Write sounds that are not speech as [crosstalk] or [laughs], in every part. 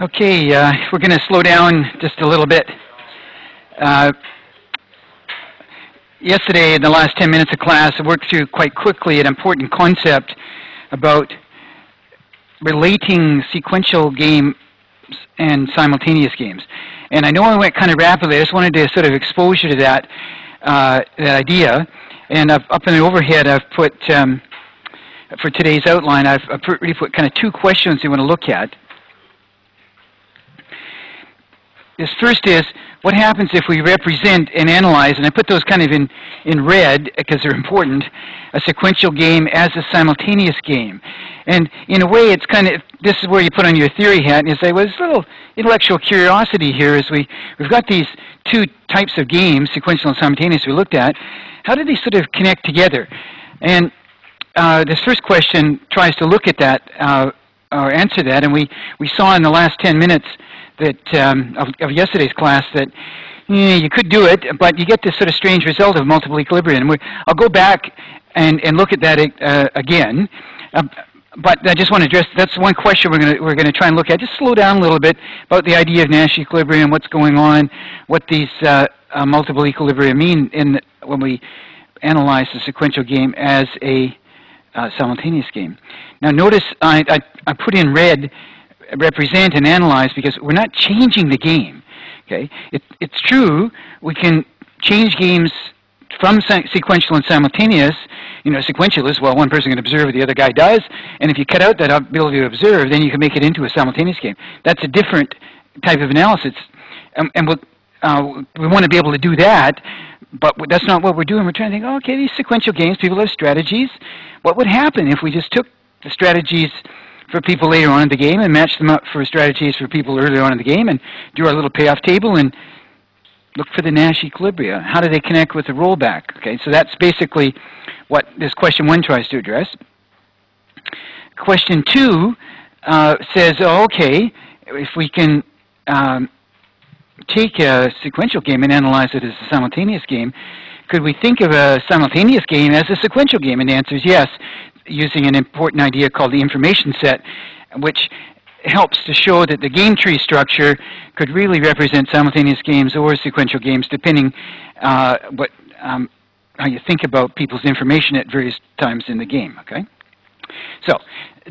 Okay, uh, we're going to slow down just a little bit. Uh, yesterday, in the last 10 minutes of class, I worked through quite quickly an important concept about relating sequential games and simultaneous games. And I know I went kind of rapidly. I just wanted to sort of expose you to that, uh, that idea. And I've, up in the overhead, I've put, um, for today's outline, I've, I've really put kind of two questions you want to look at. This first is, what happens if we represent and analyze, and I put those kind of in, in red because they're important, a sequential game as a simultaneous game. And in a way, it's kind of, this is where you put on your theory hat and you say, well, there's a little intellectual curiosity here as we, we've got these two types of games, sequential and simultaneous, we looked at. How do they sort of connect together? And uh, this first question tries to look at that, uh, or answer that, and we, we saw in the last 10 minutes that um, of, of, yesterday's class that yeah, you could do it, but you get this sort of strange result of multiple equilibrium. We, I'll go back and, and look at that uh, again. Uh, but I just want to address that's one question we're going to we're going to try and look at. Just slow down a little bit about the idea of Nash equilibrium, what's going on, what these uh, uh multiple equilibria mean in when we analyze the sequential game as a uh, simultaneous game. Now, notice I, I, I put in red represent and analyze because we're not changing the game. Okay, it, it's true we can change games from sequential and simultaneous. You know, sequential is well, one person can observe the other guy does, and if you cut out that ability to observe, then you can make it into a simultaneous game. That's a different type of analysis, and, and we'll, uh, we want to be able to do that. But that's not what we're doing. We're trying to think, oh, okay, these sequential games, people have strategies. What would happen if we just took the strategies for people later on in the game and match them up for strategies for people earlier on in the game and do our little payoff table and look for the Nash equilibria. How do they connect with the rollback? Okay, so that's basically what this question one tries to address. Question two uh, says, oh, okay, if we can um, take a sequential game and analyze it as a simultaneous game, could we think of a simultaneous game as a sequential game? And the answer is yes using an important idea called the information set, which helps to show that the game tree structure could really represent simultaneous games or sequential games, depending uh, what um, how you think about people's information at various times in the game. Okay, so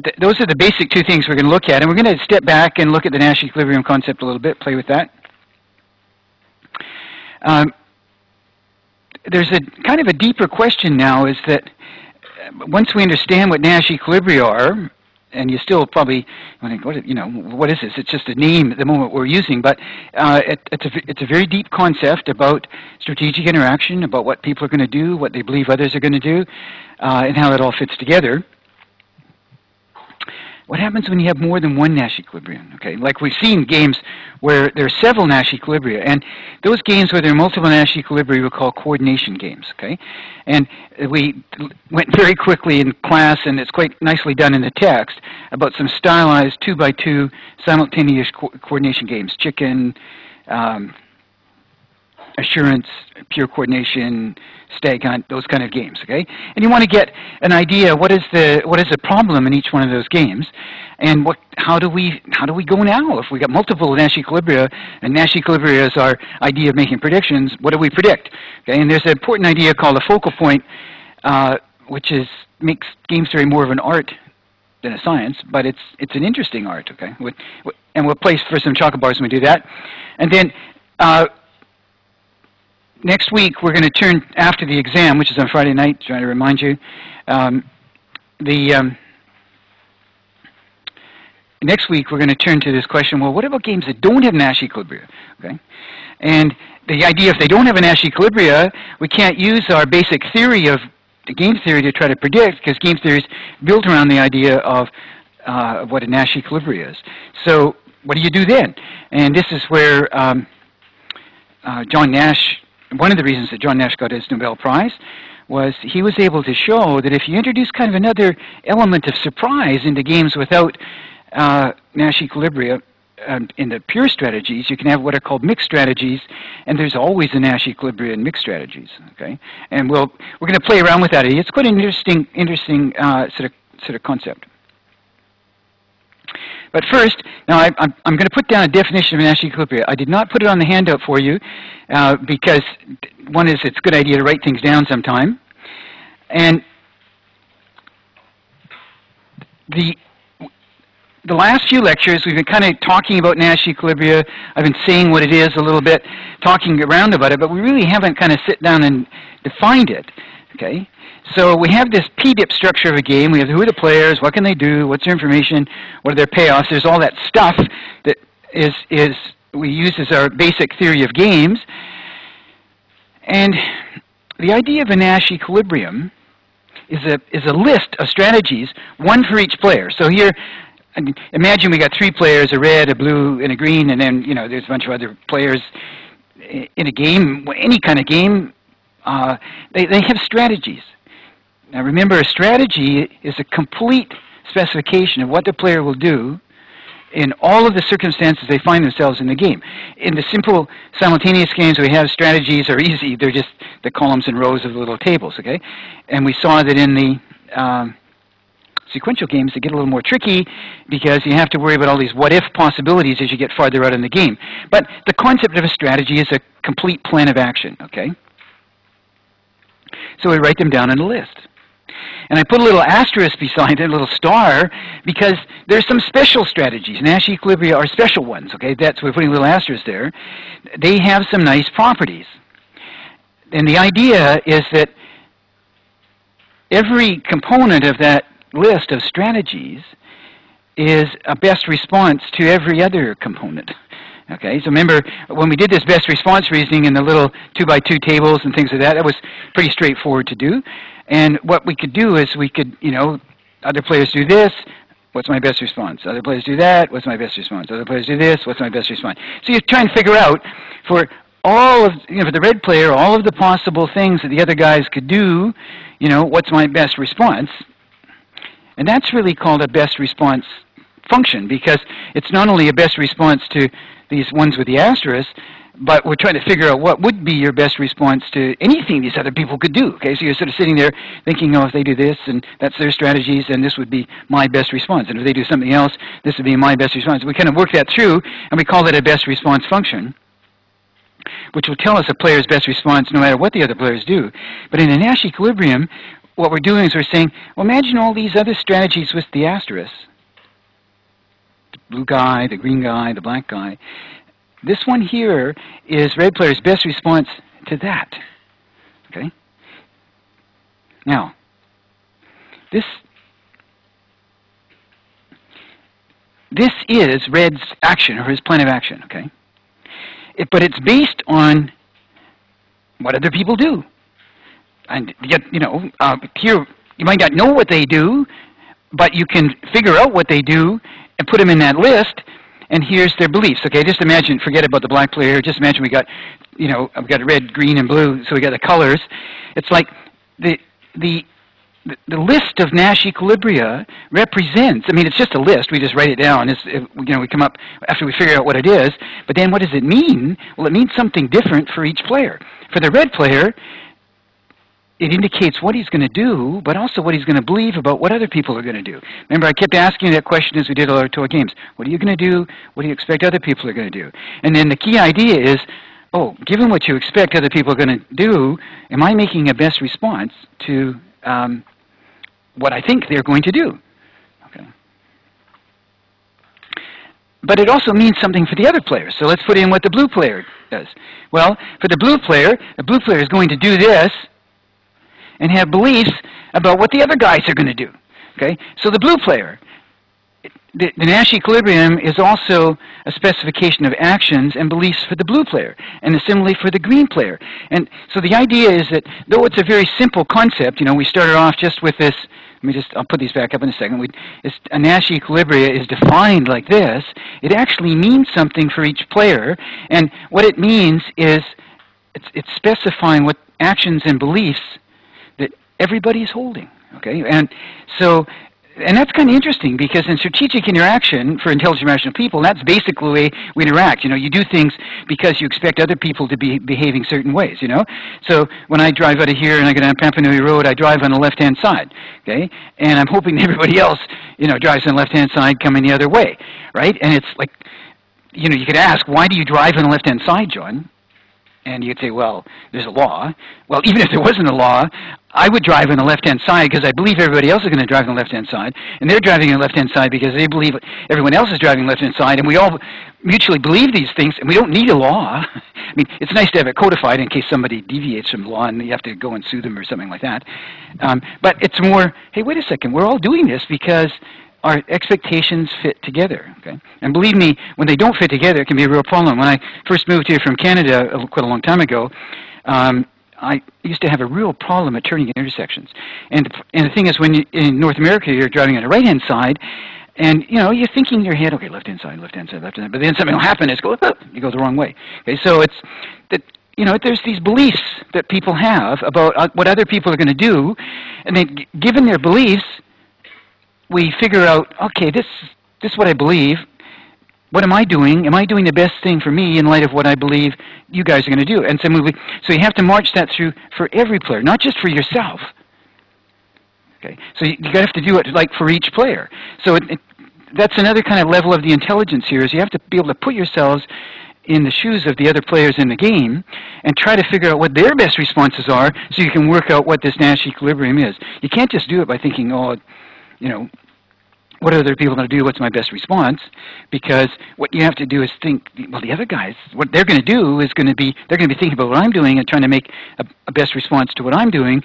th those are the basic two things we're going to look at, and we're going to step back and look at the Nash equilibrium concept a little bit, play with that. Um, there's a kind of a deeper question now is that once we understand what Nash equilibria are, and you still probably think, what, you know, what is this? It's just a name at the moment we're using, but uh, it, it's, a, it's a very deep concept about strategic interaction, about what people are going to do, what they believe others are going to do, uh, and how it all fits together. What happens when you have more than one Nash equilibrium? Okay, like we've seen games where there are several Nash equilibria, and those games where there are multiple Nash equilibria we call coordination games. Okay, and we went very quickly in class, and it's quite nicely done in the text about some stylized two by two simultaneous co coordination games. Chicken. Um, assurance, pure coordination, stag hunt, those kind of games, okay? And you want to get an idea what is the what is the problem in each one of those games, and what how do we how do we go now if we got multiple Nash equilibria and Nash equilibria is our idea of making predictions? What do we predict? Okay, and there's an important idea called a focal point, uh, which is makes game theory more of an art than a science, but it's it's an interesting art. Okay, and we'll place for some chocolate bars when we do that, and then. Uh, next week we're going to turn after the exam, which is on Friday night. Trying to remind you, um, the um, next week we're going to turn to this question. Well, what about games that don't have Nash equilibria? Okay, and the idea if they don't have a Nash equilibria, we can't use our basic theory of game theory to try to predict because game theory is built around the idea of, uh, what a Nash equilibria is. So what do you do then? And this is where um, uh, John Nash one of the reasons that John Nash got his Nobel Prize was he was able to show that if you introduce kind of another element of surprise into games without uh, Nash equilibria, um, in the pure strategies, you can have what are called mixed strategies, and there's always a Nash equilibrium in mixed strategies. Okay, and we'll we're going to play around with that. It's quite an interesting interesting uh, sort of sort of concept. But first, now I, I'm, I'm going to put down a definition of Nash equilibria. I did not put it on the handout for you uh, because one is it's a good idea to write things down sometime. And the the last few lectures, we've been kind of talking about Nash equilibria. I've been saying what it is a little bit, talking around about it, but we really haven't kind of sit down and defined it. Okay, so we have this PDIP structure of a game. We have who are the players, what can they do, what's their information, what are their payoffs. There's all that stuff that is is we use as our basic theory of games. And the idea of a Nash equilibrium is a is a list of strategies, one for each player. So here imagine we got three players, a red, a blue, and a green, and then you know there's a bunch of other players in a game, any kind of game. Uh, they they have strategies. Now remember, a strategy is a complete specification of what the player will do in all of the circumstances they find themselves in the game. In the simple simultaneous games we have, strategies are [laughs] easy. They're just the columns and rows of little tables, okay? And we saw that in the um, sequential games they get a little more tricky because you have to worry about all these what-if possibilities as you get farther out in the game. But the concept of a strategy is a complete plan of action, okay? So we write them down in a list. And I put a little asterisk beside it, a little star, because there's some special strategies. Nash equilibria are special ones, okay? That's why we're putting a little asterisk there. They have some nice properties. And the idea is that every component of that list of strategies is a best response to every other component. Okay, so remember when we did this best response reasoning in the little two by two tables and things like that, that was pretty straightforward to do. And what we could do is we could, you know, other players do this, what's my best response? Other players do that, what's my best response? Other players do this, what's my best response? So you try and figure out for all of, you know, for the red player, all of the possible things that the other guys could do, you know, what's my best response? And that's really called a best response function because it's not only a best response to these ones with the asterisk, but we're trying to figure out what would be your best response to anything these other people could do. Okay, so you're sort of sitting there thinking, oh, if they do this and that's their strategies, and this would be my best response. And if they do something else, this would be my best response. We kind of work that through, and we call that a best response function which will tell us a player's best response no matter what the other players do. But in a Nash equilibrium, what we're doing is we're saying, well, imagine all these other strategies with the asterisk. Blue guy, the green guy, the black guy. This one here is red player's best response to that. Okay? Now, this this is red's action or his plan of action, okay? It, but it's based on what other people do and yet, you know, uh, here you might not know what they do, but you can figure out what they do and put them in that list. And here's their beliefs. Okay, just imagine. Forget about the black player. Just imagine we got, you know, I've got red, green, and blue. So we got the colors. It's like the the the list of Nash equilibria represents, I mean, it's just a list. We just write it down. It's, you know, we come up after we figure out what it is. But then what does it mean? Well, it means something different for each player. For the red player, it indicates what he's going to do, but also what he's going to believe about what other people are going to do. Remember, I kept asking that question as we did all our tour games. What are you going to do? What do you expect other people are going to do? And then the key idea is, oh, given what you expect other people are going to do, am I making a best response to um, what I think they're going to do? Okay. But it also means something for the other players. So let's put in what the blue player does. Well, for the blue player, the blue player is going to do this, and have beliefs about what the other guys are going to do. Okay? So the blue player, the, the, Nash equilibrium is also a specification of actions and beliefs for the blue player, and similarly for the green player. And so the idea is that though it's a very simple concept, you know, we started off just with this. Let me just, I'll put these back up in a second. We, a Nash equilibria is defined like this. It actually means something for each player, and what it means is it's, it's specifying what actions and beliefs everybody's holding. Okay, and so and that's kind of interesting because in strategic interaction for intelligent rational people, that's basically the way we interact. You know, you do things because you expect other people to be behaving certain ways. You know, so when I drive out of here and I get on Papanui Road, I drive on the left-hand side. Okay, and I'm hoping [laughs] everybody else you know, drives on the left-hand side coming the other way, right? And it's like, you know, you could ask, why do you drive on the left-hand side, John? And you'd say, well, there's a law. Well, even if there wasn't a law, I would drive on the left-hand side because I believe everybody else is going to drive on the left-hand side. And they're driving on the left-hand side because they believe everyone else is driving left-hand side. And we all mutually believe these things, and we don't need a law. [laughs] I mean, it's nice to have it codified in case somebody deviates from the law and you have to go and sue them or something like that. Um, but it's more, hey, wait a second, we're all doing this because our expectations fit together. Okay? And believe me, when they don't fit together, it can be a real problem. When I first moved here from Canada quite a long time ago, um, I used to have a real problem at turning at intersections. And, and the thing is, when you, in North America, you're driving on the right-hand side, and you know you're thinking in your head, okay, left-hand side, left-hand side, left-hand side, but then something will happen, it's go, oh, you go the wrong way. Okay, so it's that you know there's these beliefs that people have about uh, what other people are going to do, and then given their beliefs, we figure out, okay, this, this is what I believe. What am I doing? Am I doing the best thing for me in light of what I believe you guys are going to do? And so, we, so you have to march that through for every player, not just for yourself. Okay, so you, you have to do it like for each player. So it, it, that's another kind of level of the intelligence here is you have to be able to put yourselves in the shoes of the other players in the game and try to figure out what their best responses are so you can work out what this Nash equilibrium is. You can't just do it by thinking, oh, you know, what are other people going to do? What's my best response? Because what you have to do is think, well, the other guys, what they're going to do is going to be, they're going to be thinking about what I'm doing and trying to make a, a best response to what I'm doing.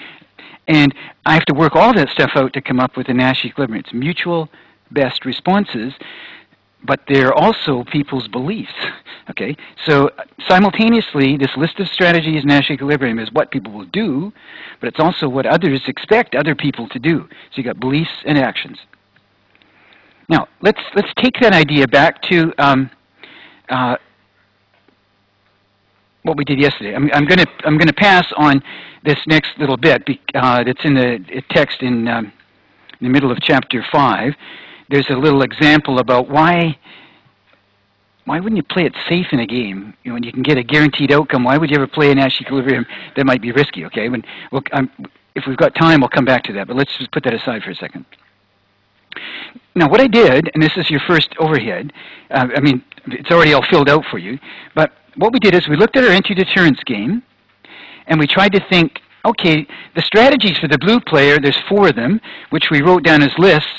And I have to work all that stuff out to come up with a Nash equilibrium. It's mutual best responses, but they're also people's beliefs. [laughs] Okay, so simultaneously, this list of strategies, Nash equilibrium, is what people will do, but it's also what others expect other people to do. So you got beliefs and actions. Now let's let's take that idea back to um, uh, what we did yesterday. I'm, I'm going to I'm to pass on this next little bit uh, that's in the text in, um, in the middle of chapter five. There's a little example about why why wouldn't you play it safe in a game? You know, when you can get a guaranteed outcome, why would you ever play an Nash equilibrium that might be risky? Okay, when if we've got time, we'll come back to that. But let's just put that aside for a second. Now, what I did, and this is your first overhead, uh, I mean, it's already all filled out for you, but what we did is we looked at our entry-deterrence game, and we tried to think, okay, the strategies for the blue player, there's four of them, which we wrote down as lists.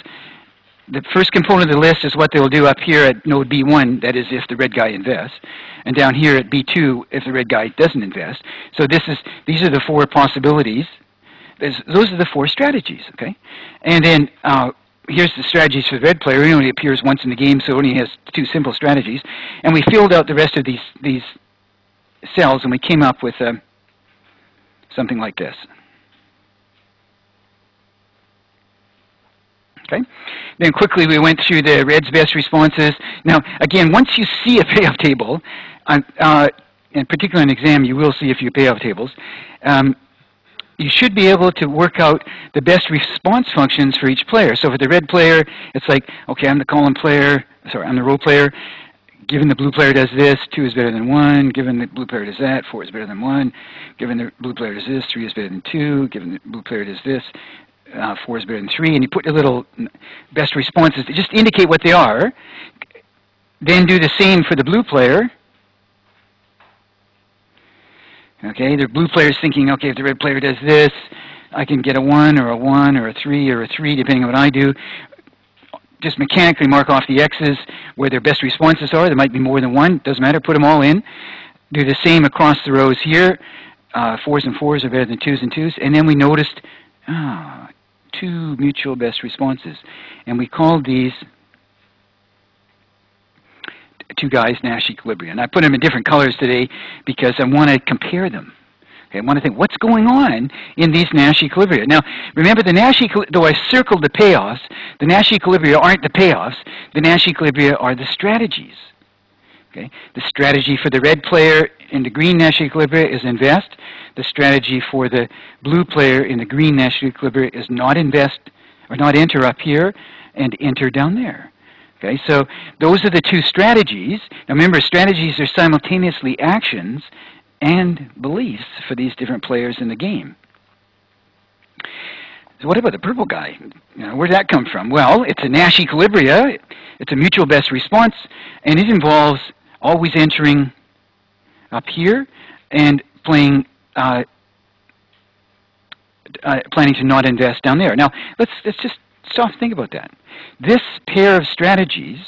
The first component of the list is what they'll do up here at node B1, that is if the red guy invests, and down here at B2 if the red guy doesn't invest. So this is, these are the four possibilities. There's, those are the four strategies, okay? And then uh, here's the strategies for the red player. He only appears once in the game, so it only has two simple strategies. And we filled out the rest of these, these cells, and we came up with uh, something like this. Okay. Then quickly we went through the red's best responses. Now, again, once you see a payoff table, uh, and particularly in an exam, you will see a few payoff tables. Um, you should be able to work out the best response functions for each player. So for the red player, it's like, okay, I'm the column player, sorry, I'm the row player. Given the blue player does this, 2 is better than 1. Given the blue player does that, 4 is better than 1. Given the blue player does this, 3 is better than 2. Given the blue player does this, uh, 4 is better than 3. And you put your little best responses to just indicate what they are. Then do the same for the blue player. Okay, the blue player is thinking, okay, if the red player does this, I can get a 1 or a 1 or a 3 or a 3, depending on what I do. Just mechanically mark off the X's where their best responses are. There might be more than one. Doesn't matter. Put them all in. Do the same across the rows here. Uh, fours and fours are better than twos and twos. And then we noticed ah, two mutual best responses. And we called these two guys Nash equilibrium. And I put them in different colors today because I want to compare them. Okay, I want to think what's going on in these Nash equilibria. Now, remember the Nash equilibria, though I circled the payoffs, the Nash equilibria aren't the payoffs. The Nash equilibria are the strategies. Okay? The strategy for the red player in the green Nash equilibria is invest. The strategy for the blue player in the green Nash equilibria is not invest or not enter up here and enter down there. Okay, so those are the two strategies. Now remember, strategies are simultaneously actions and beliefs for these different players in the game. So what about the purple guy? You know, where did that come from? Well, it's a Nash equilibria. It's a mutual best response, and it involves always entering up here and playing uh, uh, planning to not invest down there. Now, let's, let's just stop and think about that. This pair of strategies,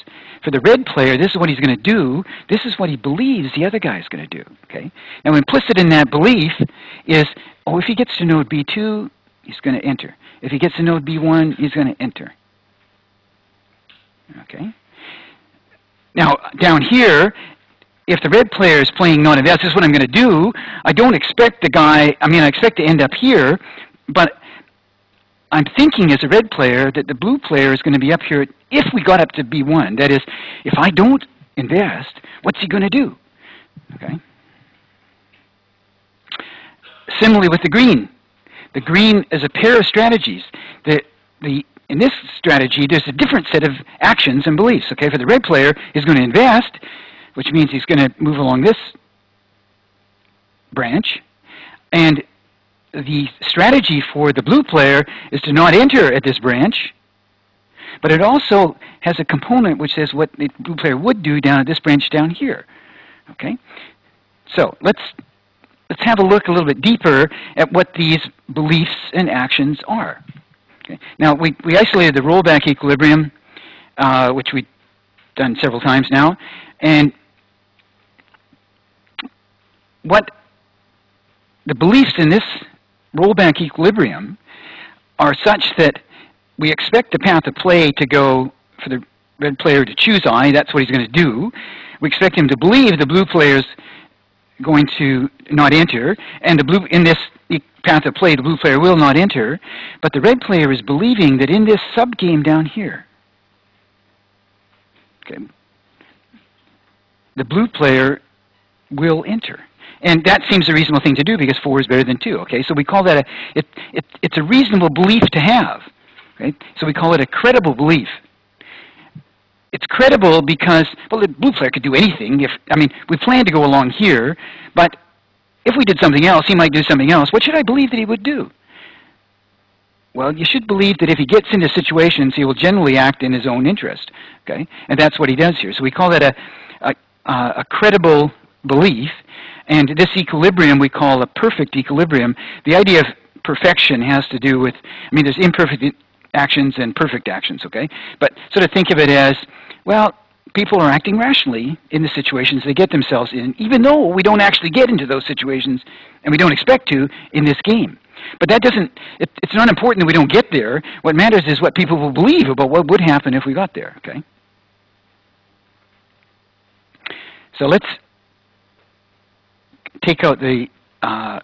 for the red player, this is what he's going to do. This is what he believes the other guy is going to do. Okay. Now, implicit in that belief is, oh, if he gets to node B2, he's going to enter. If he gets to node B1, he's going to enter. Okay. Now, down here, if the red player is playing non-invest, this is what I'm going to do. I don't expect the guy, I mean, I expect to end up here, but I'm thinking as a red player that the blue player is going to be up here if we got up to B1. That is, if I don't invest, what's he going to do? Okay. Similarly with the green. The green is a pair of strategies. The, the, in this strategy, there's a different set of actions and beliefs. Okay, for the red player, he's going to invest, which means he's going to move along this branch. And the strategy for the blue player is to not enter at this branch, but it also has a component which says what the blue player would do down at this branch down here. Okay? So let's let's have a look a little bit deeper at what these beliefs and actions are. Now we, we isolated the rollback equilibrium, uh, which we've done several times now, and what the beliefs in this rollback equilibrium are such that we expect the path of play to go for the red player to choose I. That's what he's going to do. We expect him to believe the blue player's going to not enter, and the blue in this path of play, the blue player will not enter, but the red player is believing that in this subgame down here, okay, the blue player will enter. And that seems a reasonable thing to do because 4 is better than 2. Okay, so we call that a, it, it, it's a reasonable belief to have. Okay? So we call it a credible belief. It's credible because, well, the blue player could do anything. If I mean, we plan to go along here, but if we did something else, he might do something else. What should I believe that he would do? Well, you should believe that if he gets into situations, he will generally act in his own interest. Okay, and that's what he does here. So we call that a, a, a credible belief. And this equilibrium we call a perfect equilibrium. The idea of perfection has to do with, I mean, there's imperfect actions and perfect actions, okay? But sort of think of it as, well, people are acting rationally in the situations they get themselves in, even though we don't actually get into those situations, and we don't expect to in this game. But that doesn't, it, it's not important that we don't get there. What matters is what people will believe about what would happen if we got there, okay? So let's take out the uh,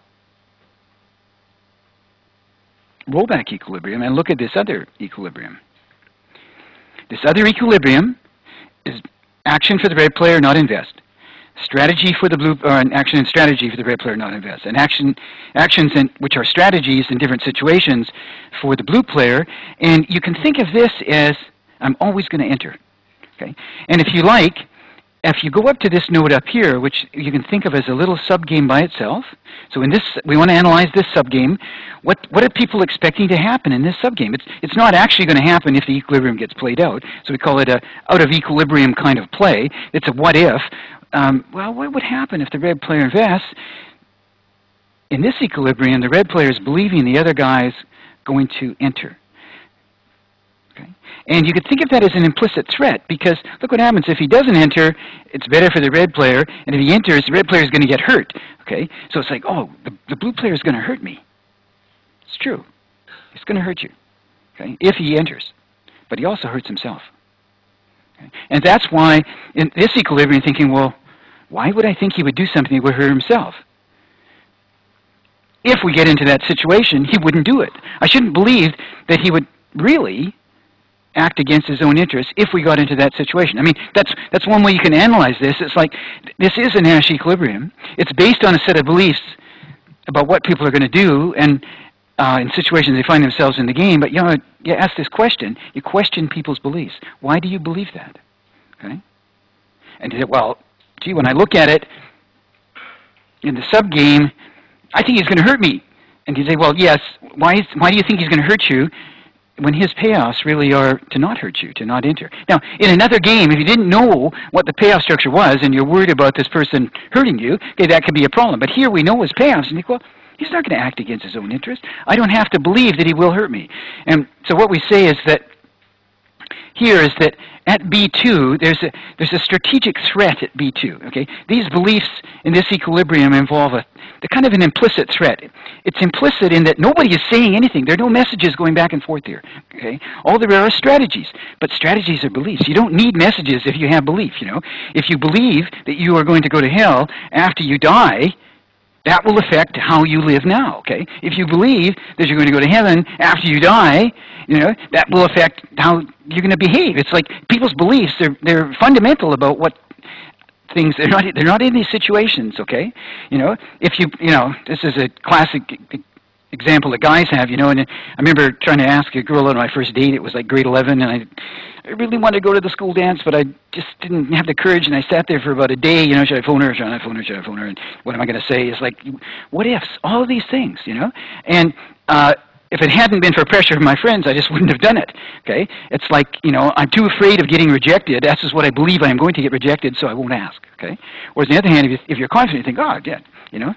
rollback equilibrium and look at this other equilibrium. This other equilibrium is action for the red player, not invest. Strategy for the blue, or an action and strategy for the red player, not invest. And action, actions in, which are strategies in different situations for the blue player. And you can think of this as I'm always going to enter. Okay? And if you like, if you go up to this node up here, which you can think of as a little subgame by itself, so in this, we want to analyze this subgame. What, what are people expecting to happen in this subgame? It's, it's not actually going to happen if the equilibrium gets played out, so we call it a out of equilibrium kind of play. It's a what if. Um, well, what would happen if the red player invests? In this equilibrium, the red player is believing the other guy is going to enter. And you could think of that as an implicit threat because look what happens if he doesn't enter, it's better for the red player, and if he enters, the red player is going to get hurt. Okay, so it's like, oh, the, the blue player is going to hurt me. It's true. He's going to hurt you. Okay, if he enters, but he also hurts himself. Okay? And that's why in this equilibrium, thinking, well, why would I think he would do something that would hurt himself? If we get into that situation, he wouldn't do it. I shouldn't believe that he would really act against his own interests if we got into that situation. I mean, that's, that's one way you can analyze this. It's like this is a Nash equilibrium. It's based on a set of beliefs about what people are going to do and uh, in situations they find themselves in the game. But you know, you ask this question. You question people's beliefs. Why do you believe that? Okay? And you say, well, gee, when I look at it in the sub game, I think he's going to hurt me. and you say, well, yes, why, is, why do you think he's going to hurt you when his payoffs really are to not hurt you, to not enter? Now, in another game, if you didn't know what the payoff structure was and you're worried about this person hurting you, okay, that could be a problem. But here we know his payoffs, and you think, well, he's not going to act against his own interest. I don't have to believe that he will hurt me. And so what we say is that here is that at B2, there's a, there's a strategic threat at B2. Okay? These beliefs in this equilibrium involve a, the kind of an implicit threat. It's implicit in that nobody is saying anything. There are no messages going back and forth here. Okay? All there are are strategies. But strategies are beliefs. You don't need messages if you have belief, you know. If you believe that you are going to go to hell after you die, that will affect how you live now, okay? If you believe that you're going to go to heaven after you die, you know, that will affect how you're going to behave. It's like people's beliefs, they're, they're fundamental about what things, they're not, they're not in these situations, okay? You know, if you, you know, this is a classic example that guys have, you know, and I remember trying to ask a girl on my first date, it was like grade 11, and I, I really wanted to go to the school dance, but I just didn't have the courage, and I sat there for about a day, you know, should I phone her, should I phone her, should I phone her, and what am I going to say? It's like, what ifs, all of these things, you know, and, uh, if it hadn't been for pressure from my friends, I just wouldn't have done it. Okay? It's like, you know, I'm too afraid of getting rejected. That's just what I believe I am going to get rejected, so I won't ask. Okay? Whereas on the other hand, if, you, if you're confident, you think, oh, yeah, you know,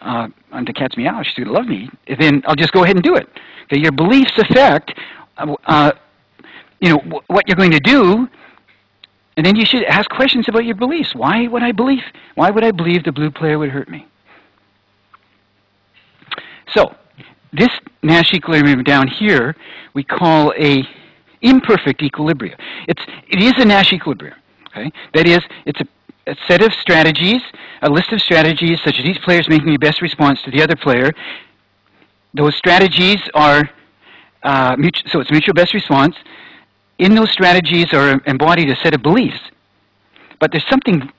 uh, to catch me out, she's going to love me, then I'll just go ahead and do it. Okay, your beliefs affect, uh, uh you know, what you're going to do, and then you should ask questions about your beliefs. Why would I believe? Why would I believe the blue player would hurt me? So, this Nash equilibrium down here we call a imperfect equilibrium. It's it is a Nash equilibrium. Okay, that is, it's a a set of strategies, a list of strategies such as each player is making the best response to the other player. Those strategies are, uh, mutual, so it's mutual best response. In those strategies are embodied a set of beliefs. But there's something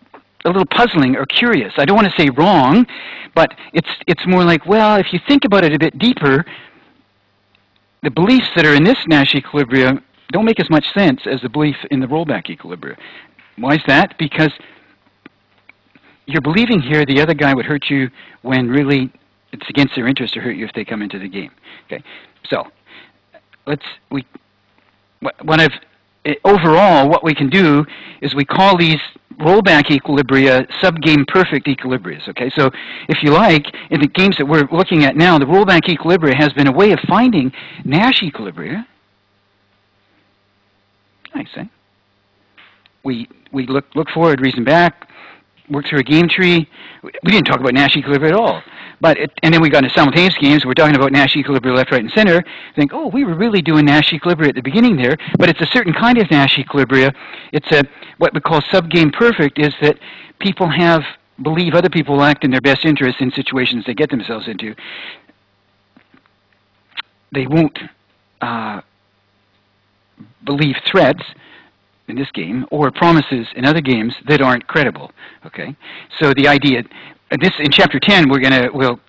a little puzzling or curious. I don't want to say wrong, but it's, it's more like, well, if you think about it a bit deeper, the beliefs that are in this Nash equilibrium don't make as much sense as the belief in the rollback equilibrium. Why is that? Because you're believing here the other guy would hurt you when really it's against their interest to hurt you if they come into the game. Okay, so let's we one of eh, overall what we can do is we call these rollback equilibria subgame perfect equilibria. Okay, so if you like, in the games that we're looking at now, the rollback equilibria has been a way of finding Nash equilibria. I say. We we look look forward, reason back, work through a game tree. We didn't talk about Nash equilibrium at all. But it, and then we got into simultaneous games. We're talking about Nash equilibrium left, right, and center. Think, oh, we were really doing Nash equilibrium at the beginning there. But it's a certain kind of Nash equilibrium. It's a what we call subgame perfect. Is that people have believe other people act in their best interest in situations they get themselves into. They won't uh, believe threats in this game or promises in other games that aren't credible. Okay, so the idea this in chapter 10 we're going to we'll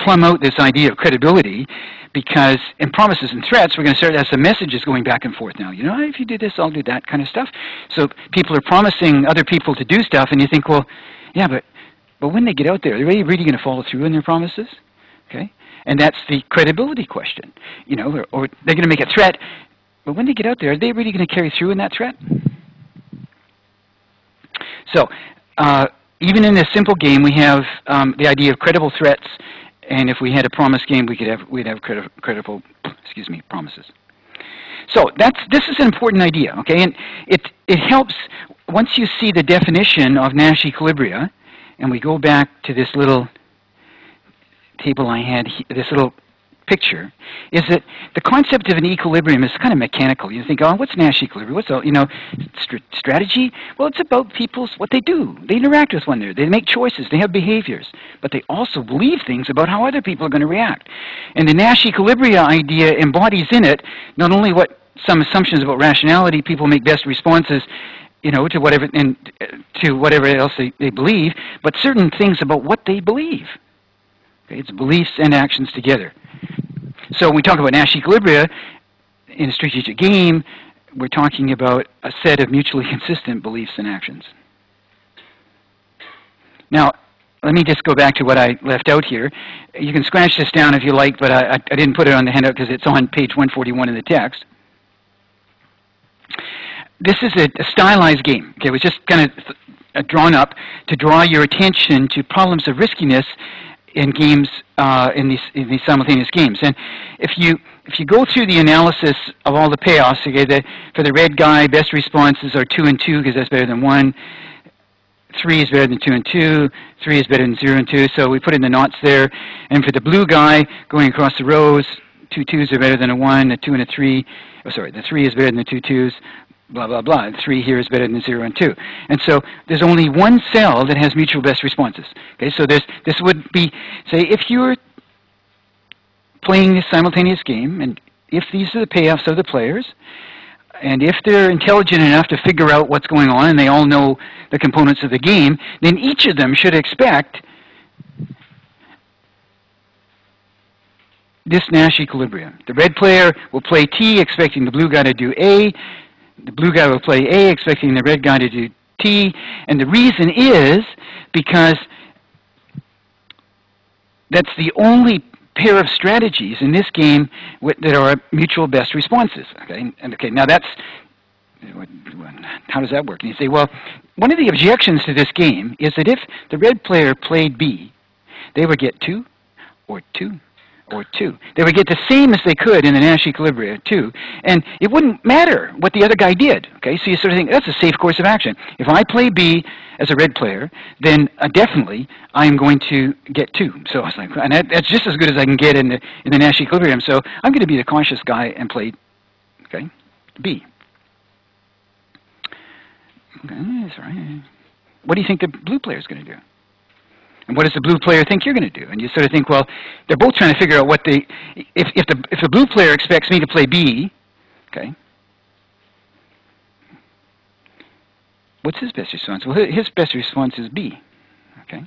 plumb out this idea of credibility because in promises and threats we're going to start as some messages going back and forth now. You know ah, if you do this i'll do that kind of stuff. So people are promising other people to do stuff and you think well yeah but but when they get out there are they really going to follow through on their promises? Okay? And that's the credibility question you know or, or they're going to make a threat but when they get out there, are they really going to carry through in that threat? So, uh, even in this simple game, we have um, the idea of credible threats, and if we had a promise game, we could have we'd have credi credible, excuse me, promises. So that's this is an important idea, okay? And it it helps once you see the definition of Nash equilibria, and we go back to this little table I had, this little picture is that the concept of an equilibrium is kind of mechanical. You think, oh, what's Nash equilibrium? What's all, you know, st strategy? Well, it's about people's what they do. They interact with one another. They make choices. They have behaviors, but they also believe things about how other people are going to react. And the Nash equilibria idea embodies in it not only what some assumptions about rationality, people make best responses you know, to whatever and uh, to whatever else they, they believe, but certain things about what they believe. Okay, it's beliefs and actions together. So when we talk about Nash equilibria in a strategic game, we're talking about a set of mutually [laughs] consistent beliefs and actions. Now, let me just go back to what I left out here. You can scratch this down if you like, but I, I didn't put it on the handout because it's on page 141 in the text. This is a, a stylized game. Okay, it was just kind of drawn up to draw your attention to problems of riskiness in games uh, in these in these simultaneous games. And if you if you go through the analysis of all the payoffs, okay, the, for the red guy, best responses are two and two because that's better than one. Three is better than two and two. Three is better than zero and two. So we put in the knots there. And for the blue guy, going across the rows, two twos are better than a one. A two and a three. Oh, sorry, the three is better than the two twos. Blah blah blah. Three here is better than zero and two. And so there's only one cell that has mutual best responses. Okay, so there's this would be say if you're playing this simultaneous game, and if these are the payoffs of the players, and if they're intelligent enough to figure out what's going on and they all know the components of the game, then each of them should expect this Nash equilibrium. The red player will play T expecting the blue guy to do A. The blue guy will play A expecting the red guy to do T. And the reason is because that's the only pair of strategies in this game that are mutual best responses. Okay, and okay, now that's how does that work? And you say, well, one of the objections to this game is that if the red player played B, they would get two or two or 2. They would get the same as they could in the Nash equilibria, 2. And it wouldn't matter what the other guy did. Okay, so you sort of think, that's a safe course of action. If I play B as a red player, then uh, definitely I'm going to get 2. So I was like, and that, that's just as good as I can get in the, in the Nash equilibrium. So I'm going to be the cautious guy and play, okay, B. Okay, that's right. What do you think the blue player is going to do? And what does the blue player think you're going to do? And you sort of think, well, they're both trying to figure out what they, if, if, the, if the blue player expects me to play B, okay, what's his best response? Well, his best response is B, okay.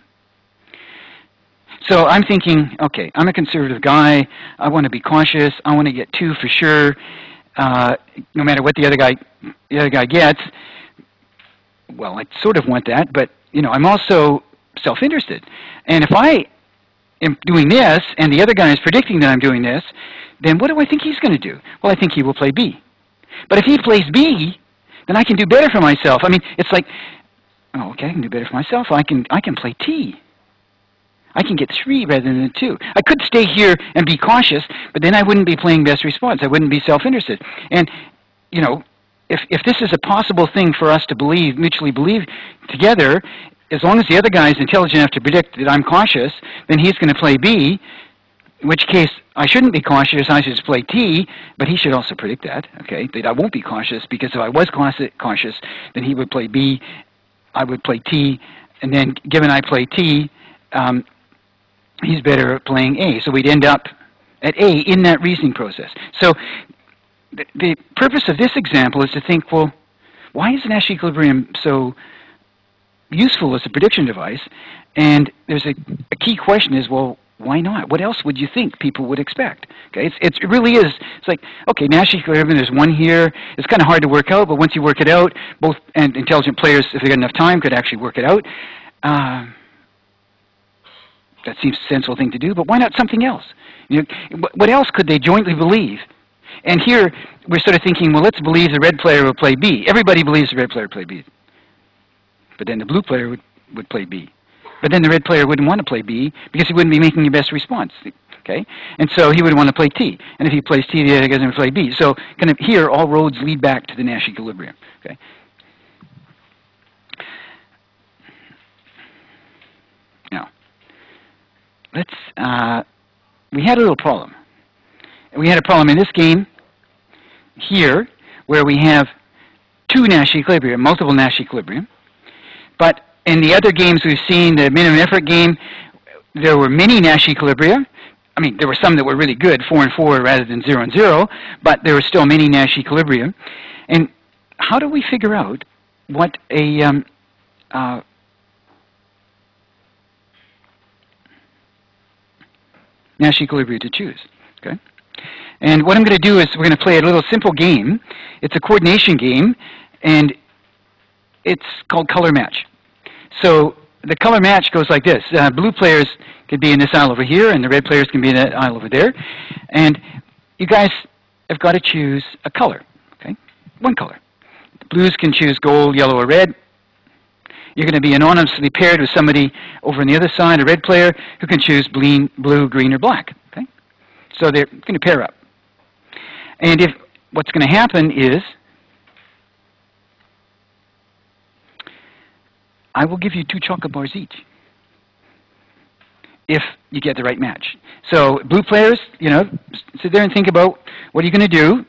So I'm thinking, okay, I'm a conservative guy. I want to be cautious. I want to get two for sure, uh, no matter what the other guy, the other guy gets. Well, I sort of want that, but you know, I'm also self-interested. And if I am doing this and the other guy is predicting that I'm doing this, then what do I think he's going to do? Well, I think he will play B. But if he plays B, then I can do better for myself. I mean, it's like, oh, okay, I can do better for myself. I can, I can play T. I can get three rather than two. I could stay here and be cautious, but then I wouldn't be playing best response. I wouldn't be self-interested. And, you know, if, if this is a possible thing for us to believe, mutually believe together, as long as the other guy is intelligent enough to predict that I'm cautious, then he's going to play B, in which case I shouldn't be cautious, I should just play T, but he should also predict that, okay, that I won't be cautious, because if I was cautious, then he would play B, I would play T, and then given I play T, um, he's better at playing A. So we'd end up at A in that reasoning process. So the, the purpose of this example is to think, well, why is Nash equilibrium so useful as a prediction device. And there's a, a key question is, well, why not? What else would you think people would expect? Okay, it's, it's, it really is. It's like, okay, Nash equilibrium, there's one here. It's kind of hard to work out, but once you work it out, both and intelligent players, if they got enough time, could actually work it out. Uh, that seems a sensible thing to do, but why not something else? You know, what else could they jointly believe? And here, we're sort of thinking, well, let's believe the red player will play B. Everybody believes the red player will play B. But then the blue player would, would play B. But then the red player wouldn't want to play B because he wouldn't be making the best response. Okay? And so he would want to play T. And if he plays T, the other guy doesn't play B. So kind of here, all roads lead back to the Nash equilibrium. Okay? Now, let's, uh, we had a little problem. We had a problem in this game here where we have two Nash equilibrium, multiple Nash equilibrium. But in the other games we've seen, the minimum effort game, there were many Nash equilibria. I mean, there were some that were really good, 4 and 4 rather than 0 and 0, but there were still many Nash equilibria. And how do we figure out what a um, uh, Nash equilibria to choose? Okay. And what I'm going to do is we're going to play a little simple game. It's a coordination game, and it's called color match. So the color match goes like this. Uh, blue players could be in this aisle over here, and the red players can be in that aisle over there. And you guys have got to choose a color, okay? One color. The blues can choose gold, yellow, or red. You're going to be anonymously paired with somebody over on the other side, a red player, who can choose blue, green, or black, okay? So they're going to pair up. And if what's going to happen is I will give you two chocolate bars each if you get the right match. So blue players, you know, sit there and think about what are you going to do.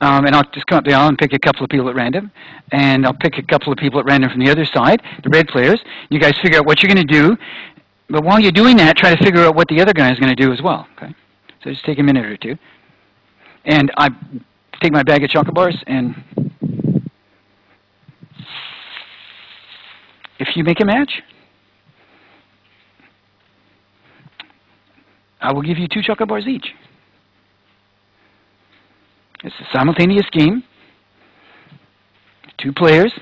Um, and I'll just come up the aisle and pick a couple of people at random. And I'll pick a couple of people at random from the other side, the red players. You guys figure out what you're going to do. But while you're doing that, try to figure out what the other guy is going to do as well. Okay? So just take a minute or two. And I take my bag of chocolate bars and If you make a match, I will give you two chocolate bars each. It's a simultaneous game. Two players.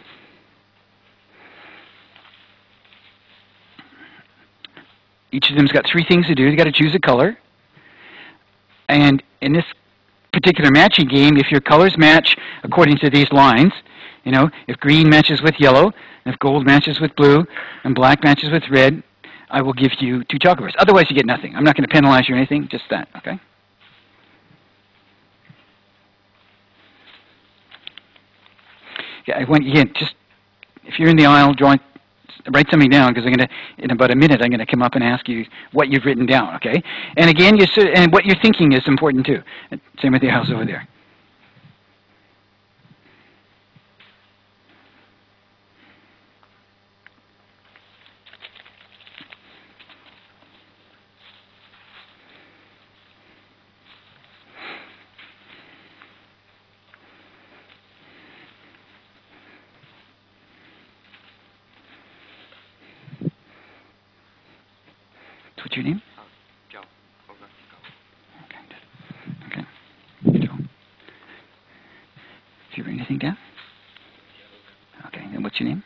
Each of them's got three things to do. They've got to choose a color. And in this particular matching game, if your colors match according to these lines, you know, if green matches with yellow, and if gold matches with blue, and black matches with red, I will give you two chocolate bars. Otherwise, you get nothing. I'm not going to penalize you or anything, just that, okay? Yeah, I want, again, just, if you're in the aisle, draw, write something down, because I'm going to, in about a minute, I'm going to come up and ask you what you've written down, okay? And again, you and what you're thinking is important, too. Same with the house over there. What's your name? Uh, Joe. Okay. Okay. Joe. Have you written anything down? Okay. And what's your name?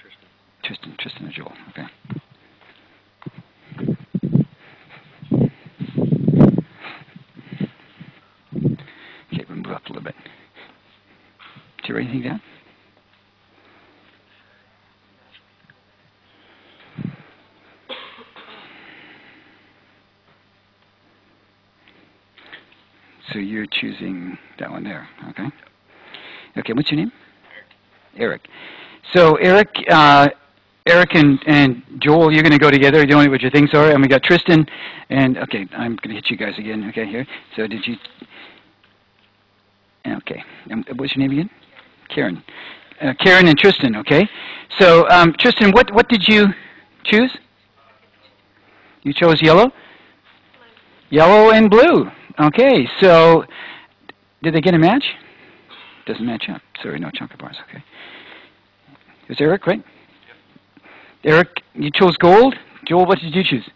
Tristan. Tristan. Tristan and Joel. Okay. Okay, we'll move up a little bit. Did you write anything down? So you're choosing that one there, okay? Okay, what's your name? Eric. So Eric, uh, Eric and, and Joel, you're going to go together. You know what your things are. And we got Tristan, and okay, I'm going to hit you guys again. Okay, here. So did you? Okay. And what's your name again? Karen. Uh, Karen and Tristan. Okay. So um, Tristan, what what did you choose? You chose yellow. Yellow and blue. Okay, so did they get a match? Doesn't match up. Sorry, no chocolate bars. Okay. It was Eric, right? Yep. Eric, you chose gold. Joel, what did you choose?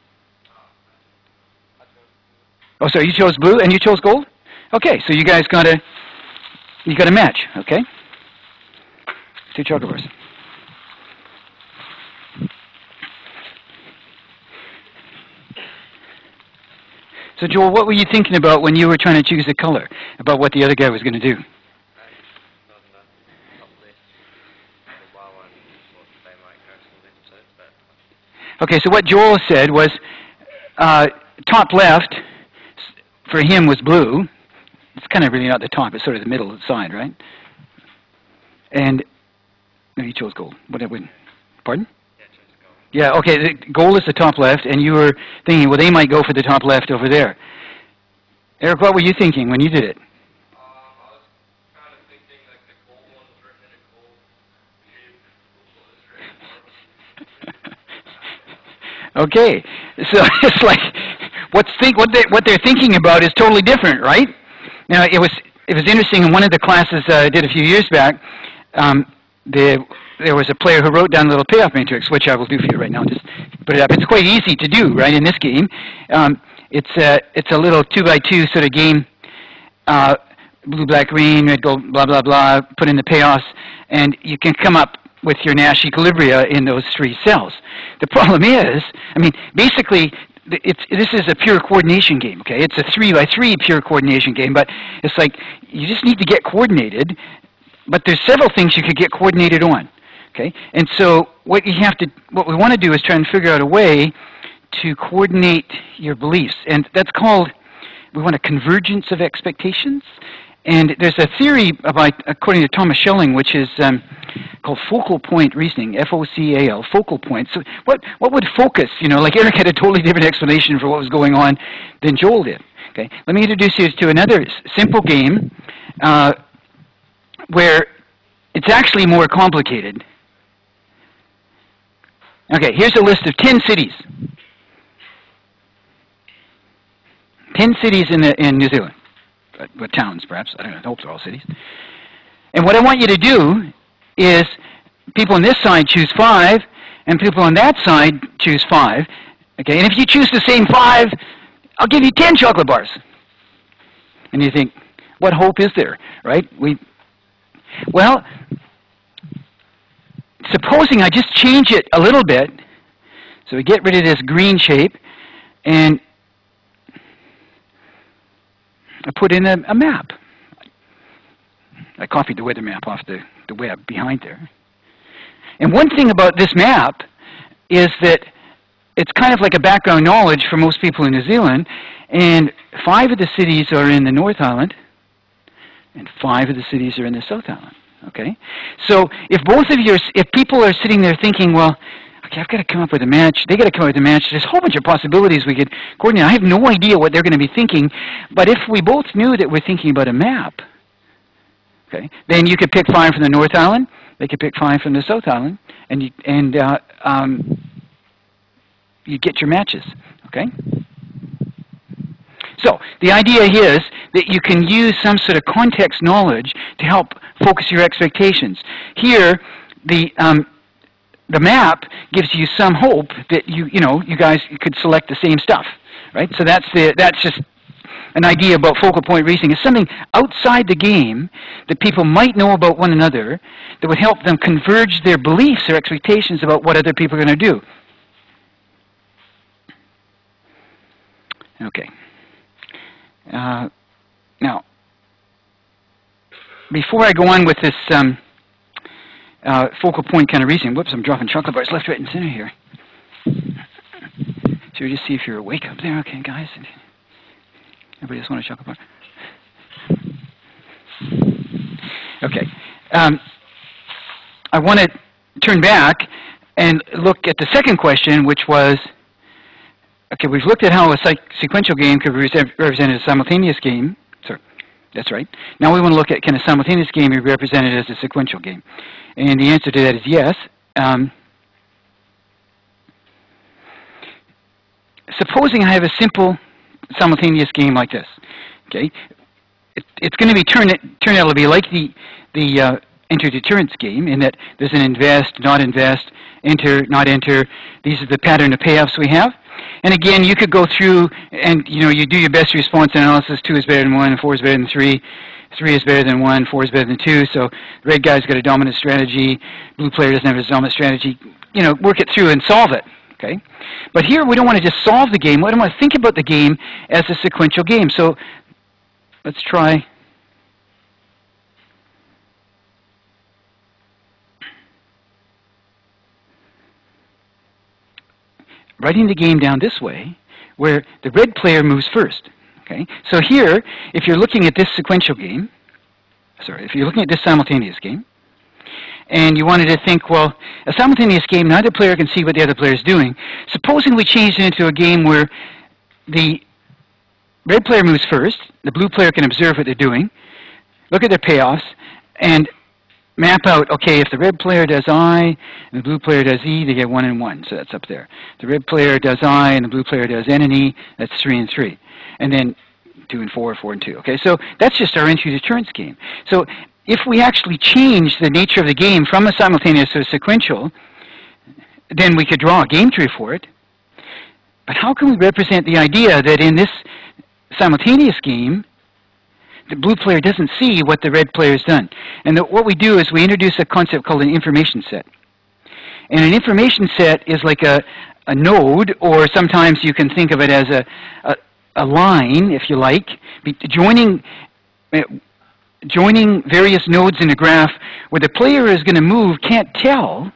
Oh, sorry, you chose blue and you chose gold. Okay, so you guys got a you got a match. Okay. Two chocolate bars. So, Joel, what were you thinking about when you were trying to choose a color? About what the other guy was going to do? Okay, so what Joel said was uh, top left for him was blue. It's kind of really not the top, it's sort of the middle side, right? And no, he chose gold. Whatever. Pardon? Yeah, okay, the goal is the top left, and you were thinking, well, they might go for the top left over there. Eric, what were you thinking when you did it? [laughs] okay, so [laughs] it's like what's think what they what they're thinking about is totally different, right? Now it was it was interesting in one of the classes uh, I did a few years back. Um, the there was a player who wrote down a little payoff matrix, which I will do for you right now. Just put it up. It's quite easy to do, right, in this game. Um, it's, a, it's a little two by two sort of game. Uh, blue, black, green, red, gold, blah, blah, blah, put in the payoffs, and you can come up with your Nash equilibria in those three cells. The problem is, I mean, basically, it's, this is a pure coordination game, okay? It's a three by three pure coordination game, but it's like you just need to get coordinated, but there's several things you could get coordinated on, okay? And so what you have to, what we want to do is try and figure out a way to coordinate your beliefs, and that's called, we want a convergence of expectations, and there's a theory about, according to Thomas Schelling, which is um, called focal point reasoning, F-O-C-A-L, focal point. So what, what would focus, you know, like Eric had a totally different explanation for what was going on than Joel did. Okay, let me introduce you to another simple game uh, where it's actually more complicated. Okay, here's a list of 10 cities. 10 cities in, the, in New Zealand but towns perhaps. I don't know. I hope they're all cities. And what I want you to do is people on this side choose five, and people on that side choose five. Okay, and if you choose the same five, I'll give you ten chocolate bars. And you think, what hope is there, right? We, well, supposing I just change it a little bit, so we get rid of this green shape, and I put in a, a map. I copied the weather map off the, the web behind there. And one thing about this map is that it's kind of like a background knowledge for most people in New Zealand, and five of the cities are in the North Island, and five of the cities are in the South Island. Okay? So if both of you, are, if people are sitting there thinking, well, okay, I've got to come up with a match. They got to come up with a match. There's a whole bunch of possibilities we could coordinate. I have no idea what they're going to be thinking, but if we both knew that we're thinking about a map, okay, then you could pick five from the North Island. They could pick five from the South Island, and you, and uh, um, you get your matches. Okay. So the idea is that you can use some sort of context knowledge to help focus your expectations. Here, the um, the map gives you some hope that you you know you guys could select the same stuff, right? So that's the that's just an idea about focal point reasoning. It's something outside the game that people might know about one another that would help them converge their beliefs or expectations about what other people are going to do. Okay. Uh, now, before I go on with this. Um, uh, focal point kind of reasoning. Whoops, I'm dropping chocolate bars left, right, and center here. Should we just see if you're awake up there? Okay, guys. Everybody just want a chocolate bar? Okay. Um, I want to turn back and look at the second question, which was, okay, we've looked at how a sequential game could be represented as a simultaneous game. That's right. Now we want to look at can a simultaneous game be represented as a sequential game? And the answer to that is yes. Um, supposing I have a simple simultaneous game like this, okay, it, it's going to be turn it turn out to be like the the uh, entry deterrence game in that there's an invest, not invest, enter, not enter. These are the pattern of payoffs we have. And again, you could go through and you know you do your best response analysis. Two is better than one, four is better than three three is better than one, four is better than two. So the red guy's got a dominant strategy, blue player doesn't have a dominant strategy. You know, work it through and solve it. Okay, but here we don't want to just solve the game. We don't want to think about the game as a sequential game. So let's try. Writing the game down this way, where the red player moves first. Okay? So here, if you're looking at this sequential game, sorry, if you're looking at this simultaneous game, and you wanted to think, well, a simultaneous game, neither player can see what the other player is doing. Supposing we change it into a game where the red player moves first, the blue player can observe what they're doing, look at their payoffs, and map out, okay, if the red player does I and the blue player does E, they get 1 and 1, so that's up there. The red player does I and the blue player does N and E, that's 3 and 3 and then two and four, four and two. Okay, so that's just our entry deterrence game. So if we actually change the nature of the game from a simultaneous to a sequential, then we could draw a game tree for it. But how can we represent the idea that in this simultaneous game, the blue player doesn't see what the red player has done. And the, what we do is we introduce a concept called an information set. And an information set is like a, a node, or sometimes you can think of it as a, a, a line, if you like, joining, uh, joining various nodes in a graph where the player is going to move can't tell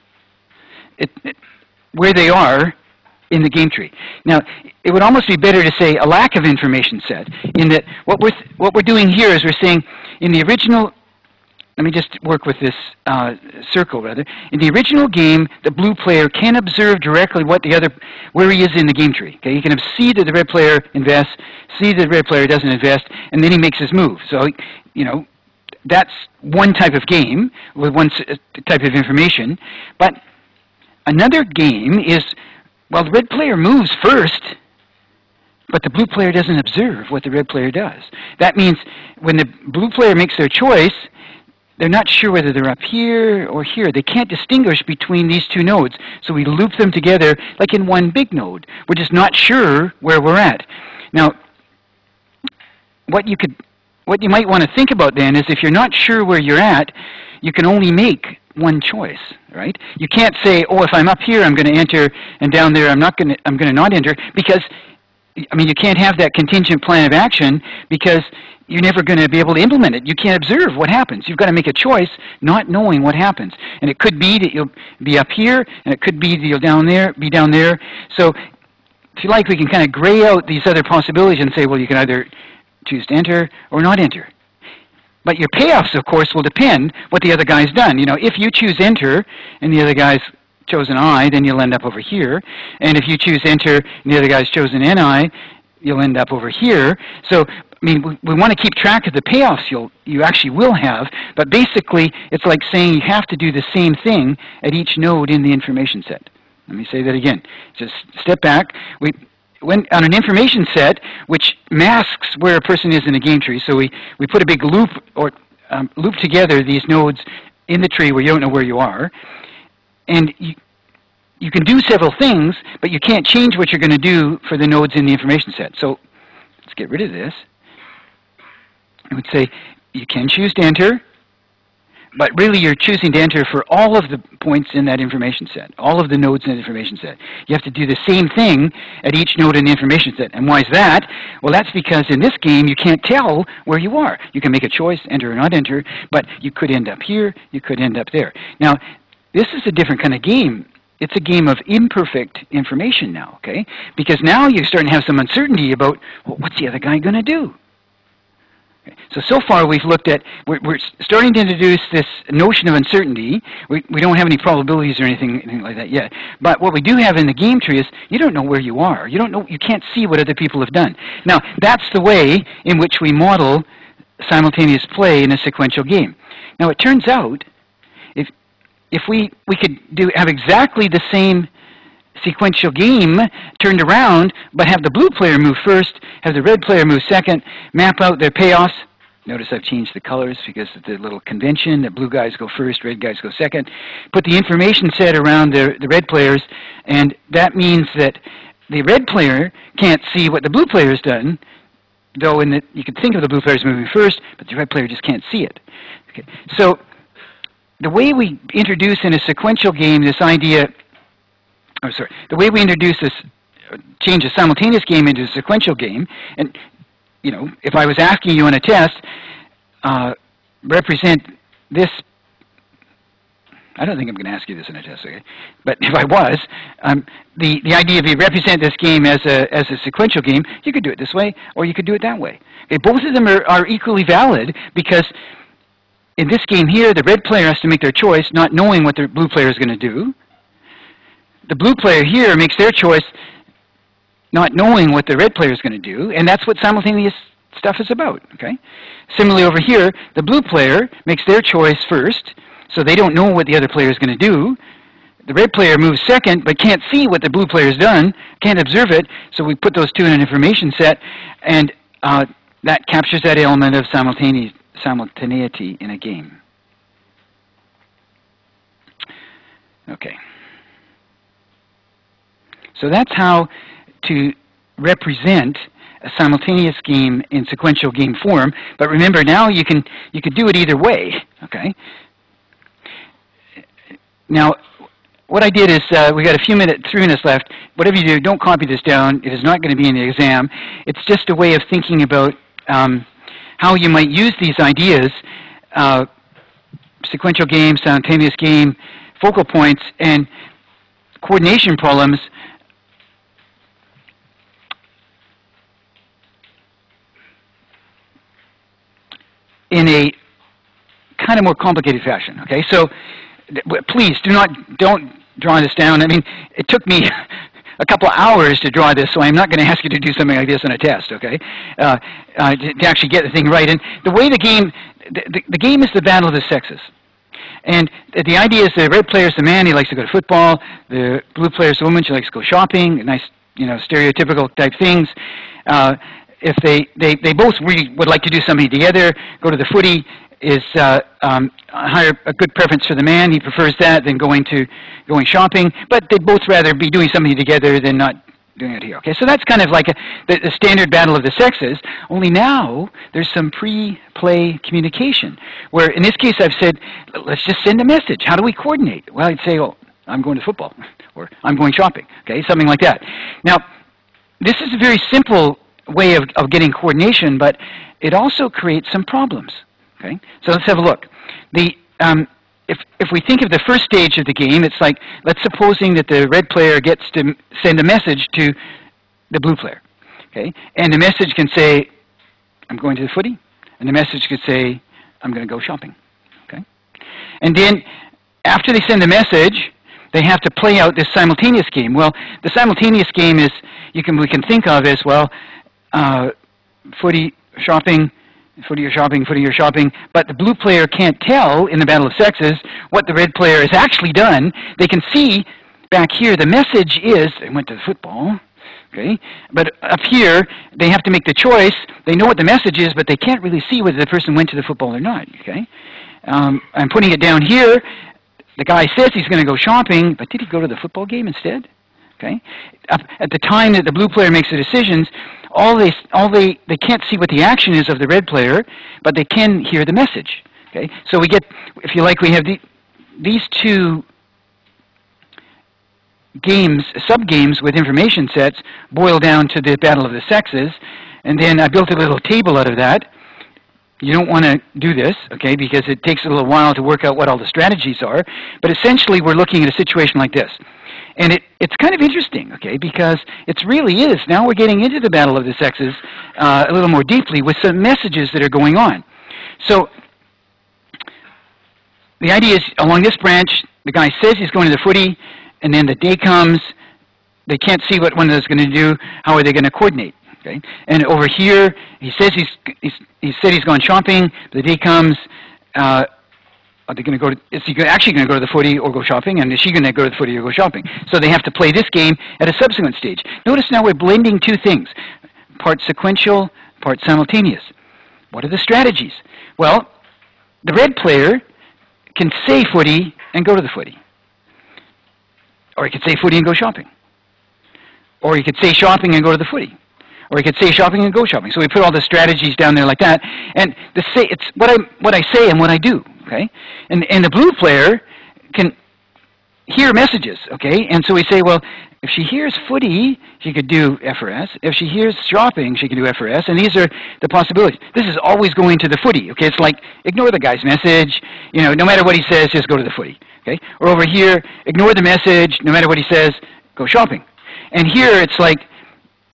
it, it, where they are in the game tree. Now, it would almost be better to say a lack of information set, in that what we're, what we're doing here is we're saying in the original, let me just work with this uh, circle rather. In the original game, the blue player can observe directly what the other, where he is in the game tree. Okay, he can see that the red player invests, see that the red player doesn't invest, and then he makes his move. So, you know, that's one type of game with one type of information. But another game is well, the red player moves first, but the blue player doesn't observe what the red player does. That means when the blue player makes their choice, they're not sure whether they're up here or here. They can't distinguish between these two nodes. So we loop them together like in one big node. We're just not sure where we're at. Now, what you could what you might want to think about then is if you're not sure where you're at, you can only make one choice, right? You can't say, "Oh, if I'm up here, I'm going to enter, and down there, I'm not going to, I'm going to not enter," because, I mean, you can't have that contingent plan of action because you're never going to be able to implement it. You can't observe what happens. You've got to make a choice, not knowing what happens. And it could be that you'll be up here, and it could be that you'll down there, be down there. So, if you like, we can kind of gray out these other possibilities and say, well, you can either choose to enter or not enter. But your payoffs, of course, will depend what the other guy's done. You know, if you choose enter and the other guy's chosen I, then you'll end up over here. And if you choose enter and the other guy's chosen NI, you'll end up over here. So, I mean, we, we want to keep track of the payoffs you'll, you actually will have, but basically it's like saying you have to do the same thing at each node in the information set. Let me say that again. Just step back. We, when, on an information set which masks where a person is in a game tree. So we, we put a big loop or um, loop together these nodes in the tree where you don't know where you are. And you, you can do several things, but you can't change what you're going to do for the nodes in the information set. So let's get rid of this. I would say you can choose to enter but really you're choosing to enter for all of the points in that information set, all of the nodes in that information set. You have to do the same thing at each node in the information set. And why is that? Well, that's because in this game you can't tell where you are. You can make a choice, enter or not enter, but you could end up here, you could end up there. Now, this is a different kind of game. It's a game of imperfect information now, okay? Because now you're starting to have some uncertainty about, well, what's the other guy going to do? So, so far we've looked at, we're, we're, starting to introduce this notion of uncertainty. We, we don't have any probabilities or anything, anything like that yet. But what we do have in the game tree is you don't know where you are. You don't know, you can't see what other people have done. Now, that's the way in which we model simultaneous play in a sequential game. Now, it turns out, if, if we, we could do, have exactly the same sequential game turned around, but have the blue player move first, have the red player move second, map out their payoffs. Notice I've changed the colors because of the little convention that blue guys go first, red guys go second. Put the information set around the, the red players, and that means that the red player can't see what the blue player has done, though in the, you could think of the blue players moving first, but the red player just can't see it. Okay. So the way we introduce in a sequential game this idea oh, sorry, the way we introduce this, change a simultaneous game into a sequential game, and, you know, if I was asking you on a test, uh, represent this I don't think I'm going to ask you this in a test, okay? But if I was, um, the, the idea of you represent this game as a, as a sequential game, you could do it this way, or you could do it that way. Okay, both of them are, are equally valid because in this game here, the red player has to make their choice, not knowing what the blue player is going to do the blue player here makes their choice not knowing what the red player is going to do, and that's what simultaneous stuff is about. Okay. Similarly, over here, the blue player makes their choice first, so they don't know what the other player is going to do. The red player moves second, but can't see what the blue player has done, can't observe it, so we put those two in an information set, and uh, that captures that element of simultaneous, simultaneity in a game. Okay. So that's how to represent a simultaneous game in sequential game form. But remember, now you can you could do it either way. Okay. Now, what I did is uh, we got a few minutes, three minutes left. Whatever you do, don't copy this down. It is not going to be in the exam. It's just a way of thinking about um, how you might use these ideas, uh, sequential game, simultaneous game, focal points, and coordination problems in a kind of more complicated fashion. Okay, so please do not don't draw this down. I mean, it took me [laughs] a couple of hours to draw this, so I'm not going to ask you to do something like this on a test. Okay, uh, uh, to, to, actually get the thing right. And the way the game the, the, the game is the battle of the sexes. And the idea is the red player is the man, he likes to go to football. The blue player is the woman, she likes to go shopping. Nice, you know, stereotypical type things. Uh, if they, they, they both really would like to do something together, go to the footy is uh, um, a, higher, a good preference for the man. He prefers that than going to going shopping. But they'd both rather be doing something together than not doing it here. Okay, so that's kind of like a, the, the standard battle of the sexes. Only now there's some pre-play communication, where in this case I've said, let's just send a message. How do we coordinate? Well, I'd say, oh, I'm going to football, [laughs] or I'm going shopping. Okay, something like that. Now, this is a very simple way of, of getting coordination, but it also creates some problems. Okay, so let's have a look. The um, if if we think of the first stage of the game, it's like let's supposing that the red player gets to send a message to the blue player. Okay, and the message can say, "I'm going to the footy," and the message could say, "I'm going to go shopping." Okay, and then after they send the message, they have to play out this simultaneous game. Well, the simultaneous game is you can we can think of as well uh, footy, shopping, footy or shopping, footy or shopping, but the blue player can't tell in the battle of sexes what the red player has actually done. They can see back here the message is they went to the football. Okay, but up here they have to make the choice. They know what the message is, but they can't really see whether the person went to the football or not. Okay, um, I'm putting it down here. The guy says he's going to go shopping, but did he go to the football game instead? Okay, at the time that the blue player makes the decisions, all they all they they can't see what the action is of the red player, but they can hear the message. Okay, so we get, if you like, we have the, these two games, sub games with information sets, boil down to the battle of the sexes, and then I built a little table out of that. You don't want to do this, okay, because it takes a little while to work out what all the strategies are. But essentially, we're looking at a situation like this. And it, it's kind of interesting, okay, because it really is. Now we're getting into the battle of the sexes uh, a little more deeply with some messages that are going on. So the idea is along this branch, the guy says he's going to the footy, and then the day comes, they can't see what one of those is going to do. How are they going to coordinate? Okay, and over here, he says he's, he's he said he's going shopping. The day comes, uh, are they going to go to, is he actually going to go to the footy or go shopping? And is she going to go to the footy or go shopping? So they have to play this game at a subsequent stage. Notice now we're blending two things, part sequential, part simultaneous. What are the strategies? Well, the red player can say footy and go to the footy. Or he could say footy and go shopping. Or he could say shopping and go to the footy. Or he could say shopping and go shopping. So we put all the strategies down there like that. And the say, it's what I, what I say and what I do. Okay? And, and the blue player can hear messages, okay? And so we say, well, if she hears footy, she could do FRS. If she hears shopping, she can do FRS. And these are the possibilities. This is always going to the footy, okay? It's like, ignore the guy's message. You know, no matter what he says, just go to the footy, okay? Or over here, ignore the message. No matter what he says, go shopping. And here it's like,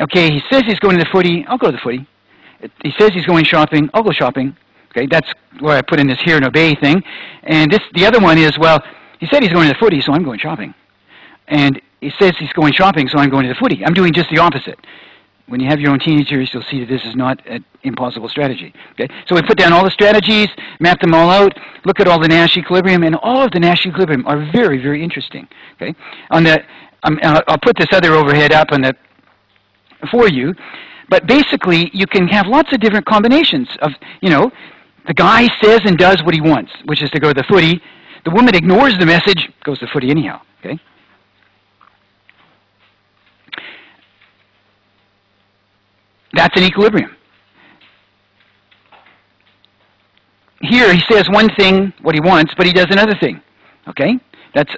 okay, he says he's going to the footy. I'll go to the footy. He says he's going shopping. I'll go shopping. Okay, that's where I put in this hear and obey thing. And this, the other one is, well, he said he's going to the footy, so I'm going shopping. And he says he's going shopping, so I'm going to the footy. I'm doing just the opposite. When you have your own teenagers, you'll see that this is not an impossible strategy. Okay, so we put down all the strategies, map them all out, look at all the Nash equilibrium, and all of the Nash equilibrium are very, very interesting. Okay, on the, um, I'll put this other overhead up on the for you, but basically you can have lots of different combinations of, you know, the guy says and does what he wants, which is to go to the footy. The woman ignores the message, goes to the footy anyhow. Okay? That's an equilibrium. Here he says one thing, what he wants, but he does another thing. Okay? That's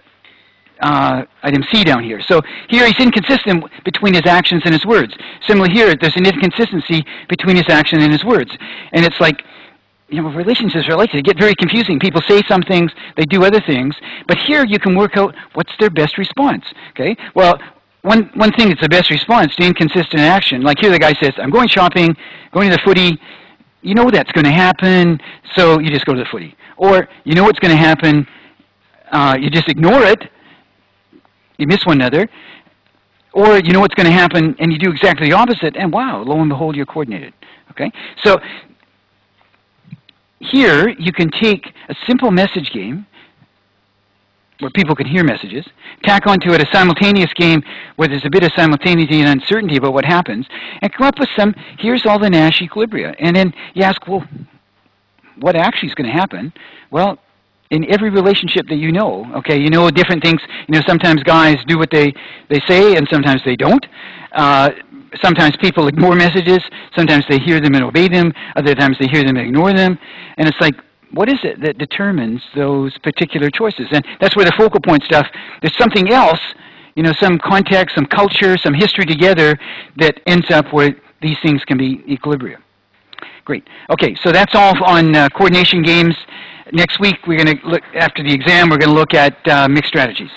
uh, item C down here. So here he's inconsistent between his actions and his words. Similarly here, there's an inconsistency between his action and his words. And it's like, you know, relationships are like. They get very confusing. People say some things, they do other things. But here you can work out what's their best response. Okay? Well, one, one thing that's the best response to inconsistent action, like here the guy says, I'm going shopping, going to the footy, you know that's going to happen, so you just go to the footy. Or you know what's going to happen, uh, you just ignore it, you miss one another. Or you know what's going to happen, and you do exactly the opposite, and wow, lo and behold, you're coordinated. Okay? So here you can take a simple message game where people can hear messages, tack onto it a simultaneous game where there's a bit of simultaneity and uncertainty about what happens, and come up with some, here's all the Nash equilibria. And then you ask, well, what actually is going to happen? Well, in every relationship that you know, okay, you know different things. You know, sometimes guys do what they, they say and sometimes they don't. Uh, sometimes people ignore messages. Sometimes they hear them and obey them. Other times they hear them and ignore them. And it's like, what is it that determines those particular choices? And that's where the focal point stuff, there's something else, you know, some context, some culture, some history together that ends up where these things can be equilibrium. Great. Okay, so that's all on uh, coordination games. Next week, we're going to look, after the exam, we're going to look at uh, mixed strategies.